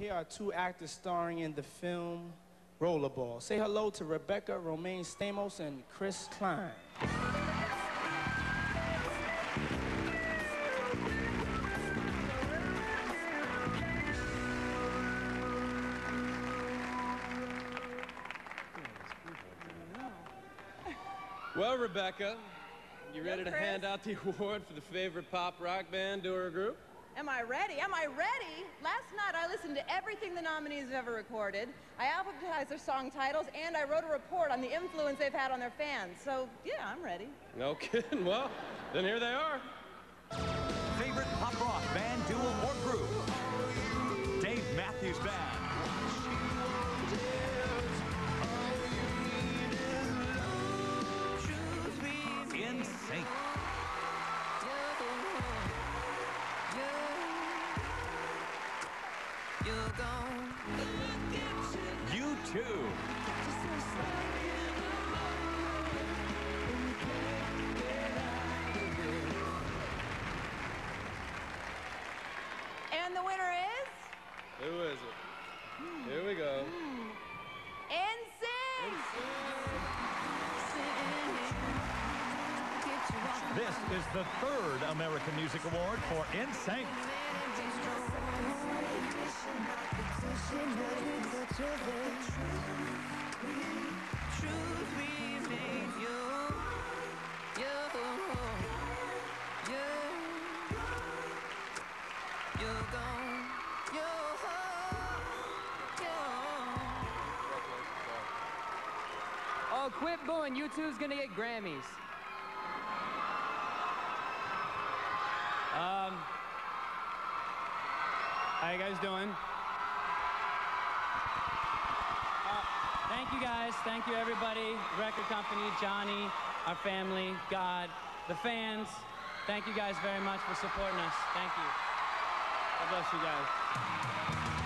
Here are two actors starring in the film Rollerball. Say hello to Rebecca Romijn Stamos and Chris Klein. Well, Rebecca, you ready to hand out the award for the favorite pop rock band or group? Am I ready? Am I ready? Last night I listened to everything the nominees have ever recorded. I alphabetized their song titles, and I wrote a report on the influence they've had on their fans. So, yeah, I'm ready. No kidding. Well, then here they are. Favorite pop rock band, duo, You too. And the winner is Who is it? Here we go. NSYNC. This is the third American Music Award for NSYNC. Oh, quit booing. U2's gonna get Grammys. Um, how you guys doing? Uh, thank you guys. Thank you everybody. Record company, Johnny, our family, God, the fans. Thank you guys very much for supporting us. Thank you. God bless you guys.